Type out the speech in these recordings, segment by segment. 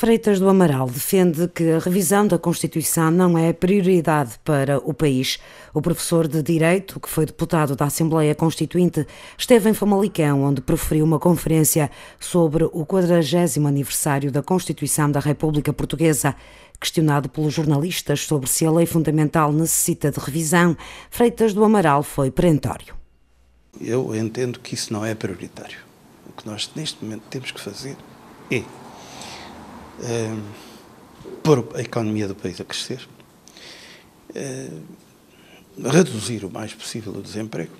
Freitas do Amaral defende que a revisão da Constituição não é prioridade para o país. O professor de Direito, que foi deputado da Assembleia Constituinte, esteve em Famalicão, onde proferiu uma conferência sobre o 40 aniversário da Constituição da República Portuguesa. Questionado pelos jornalistas sobre se a lei fundamental necessita de revisão, Freitas do Amaral foi perentório. Eu entendo que isso não é prioritário. O que nós neste momento temos que fazer é uh, pôr a economia do país a crescer, uh, reduzir o mais possível o desemprego,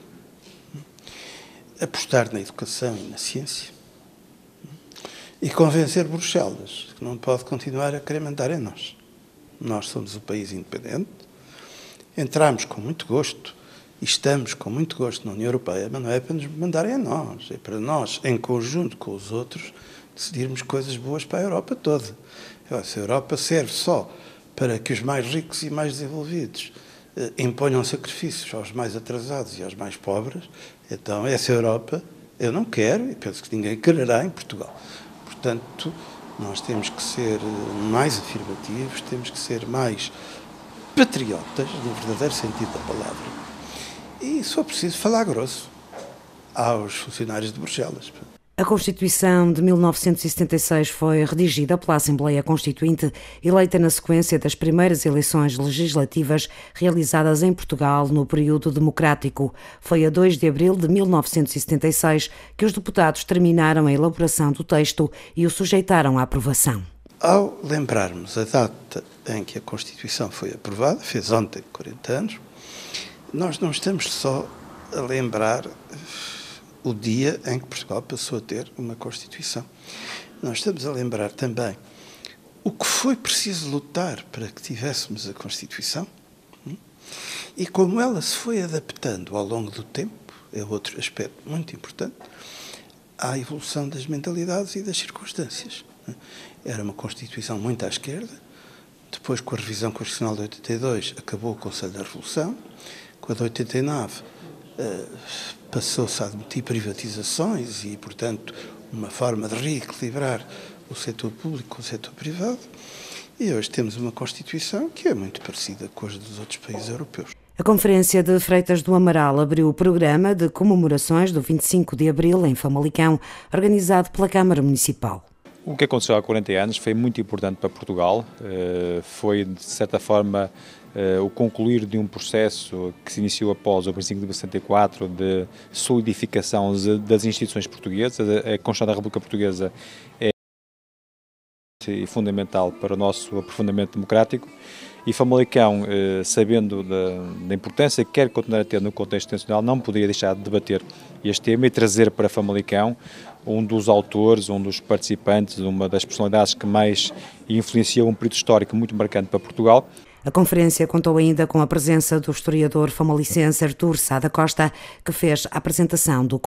apostar na educação e na ciência. E convencer Bruxelas que não pode continuar a querer mandar em nós. Nós somos um país independente, entramos com muito gosto e estamos com muito gosto na União Europeia, mas não é para nos mandarem a nós, é para nós, em conjunto com os outros, decidirmos coisas boas para a Europa toda. Se a Europa serve só para que os mais ricos e mais desenvolvidos eh, imponham sacrifícios aos mais atrasados e aos mais pobres, então essa Europa eu não quero e penso que ninguém quererá em Portugal. Portanto, nós temos que ser eh, mais afirmativos, temos que ser mais patriotas, no verdadeiro sentido da palavra. E, for preciso, falar grosso aos funcionários de Bruxelas. A Constituição de 1976 foi redigida pela Assembleia Constituinte, eleita na sequência das primeiras eleições legislativas realizadas em Portugal no período democrático. Foi a 2 de abril de 1976 que os deputados terminaram a elaboração do texto e o sujeitaram à aprovação. Ao lembrarmos a data em que a Constituição foi aprovada, fez ontem 40 anos, nós não estamos só a lembrar o dia em que Portugal passou a ter uma Constituição. Nós estamos a lembrar também o que foi preciso lutar para que tivéssemos a Constituição hum? e como ela se foi adaptando ao longo do tempo, é outro aspecto muito importante, à evolução das mentalidades e das circunstâncias. Hum? Era uma Constituição muito à esquerda, depois, com a revisão constitucional de 82, acabou o Conselho da Revolução, com a de 89, passou-se a admitir privatizações e, portanto, uma forma de reequilibrar o setor público com o setor privado. E hoje temos uma Constituição que é muito parecida com as dos outros países europeus. A Conferência de Freitas do Amaral abriu o programa de comemorações do 25 de abril em Famalicão, organizado pela Câmara Municipal. O que aconteceu há 40 anos foi muito importante para Portugal, eh, foi de certa forma Uh, o concluir de um processo que se iniciou após o princípio de 64 de solidificação das instituições portuguesas. A Constituição da República Portuguesa é fundamental para o nosso aprofundamento democrático e Famalicão, uh, sabendo da, importância que quer continuar a ter no contexto internacional, não poderia deixar de debater este tema e trazer para Famalicão um dos autores, um dos participantes, uma das personalidades que mais influenciou um período histórico muito marcante para Portugal. A conferência contou ainda com a presença do historiador famalicense Artur Sada Costa, que fez a apresentação do